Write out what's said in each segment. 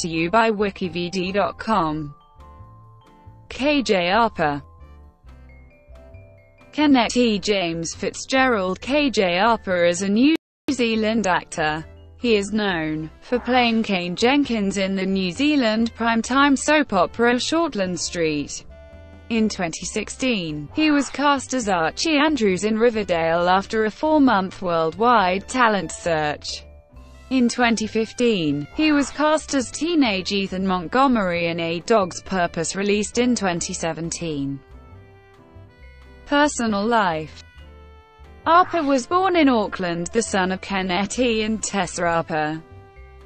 To you by wikividi.com. KJ Apa Kenneth E. James Fitzgerald KJ Apa is a New Zealand actor. He is known for playing Kane Jenkins in the New Zealand primetime soap opera Shortland Street. In 2016, he was cast as Archie Andrews in Riverdale after a four-month worldwide talent search. In 2015, he was cast as teenage Ethan Montgomery in A Dog's Purpose released in 2017. Personal life Apa was born in Auckland, the son of Kenneth and Tessa Apa.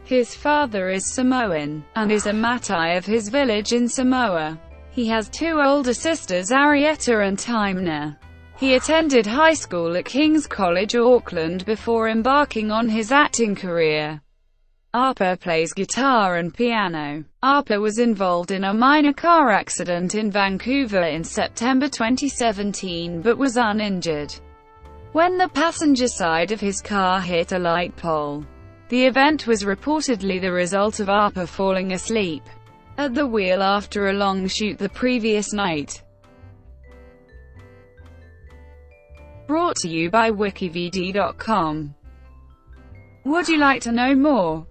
His father is Samoan, and is a Matai of his village in Samoa. He has two older sisters Arietta and Timna. He attended high school at King's College, Auckland before embarking on his acting career. Apa plays guitar and piano. Apa was involved in a minor car accident in Vancouver in September 2017 but was uninjured when the passenger side of his car hit a light pole. The event was reportedly the result of Apa falling asleep at the wheel after a long shoot the previous night. Brought to you by wikividi.com. Would you like to know more?